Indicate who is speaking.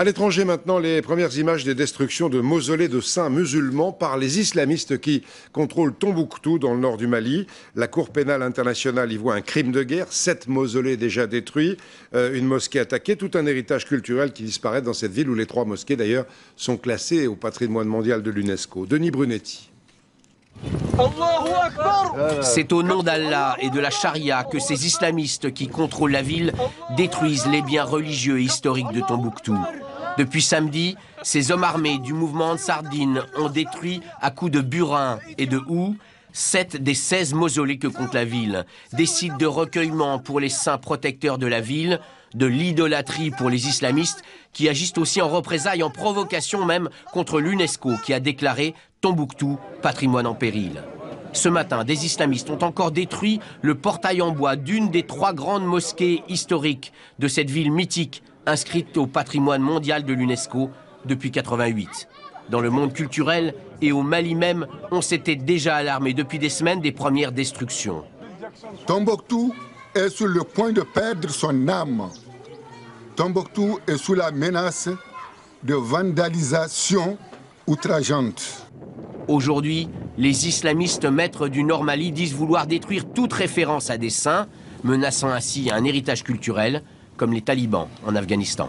Speaker 1: À l'étranger maintenant, les premières images des destructions de mausolées de saints musulmans par les islamistes qui contrôlent Tombouctou dans le nord du Mali. La Cour pénale internationale y voit un crime de guerre, sept mausolées déjà détruits, euh, une mosquée attaquée, tout un héritage culturel qui disparaît dans cette ville où les trois mosquées d'ailleurs sont classées au patrimoine mondial de l'UNESCO. Denis Brunetti.
Speaker 2: C'est au nom d'Allah et de la charia que ces islamistes qui contrôlent la ville détruisent les biens religieux et historiques de Tombouctou. Depuis samedi, ces hommes armés du mouvement Sardine ont détruit à coups de burin et de houx sept des 16 mausolées que compte la ville, des sites de recueillement pour les saints protecteurs de la ville, de l'idolâtrie pour les islamistes qui agissent aussi en représailles, en provocation même contre l'UNESCO qui a déclaré Tombouctou patrimoine en péril. Ce matin, des islamistes ont encore détruit le portail en bois d'une des trois grandes mosquées historiques de cette ville mythique inscrite au patrimoine mondial de l'UNESCO depuis 88. Dans le monde culturel et au Mali même, on s'était déjà alarmé depuis des semaines des premières destructions.
Speaker 3: Tombouctou est sur le point de perdre son âme. Tombouctou est sous la menace de vandalisation outrageante.
Speaker 2: Aujourd'hui, les islamistes maîtres du Nord Mali disent vouloir détruire toute référence à des saints, menaçant ainsi un héritage culturel, comme les talibans en Afghanistan.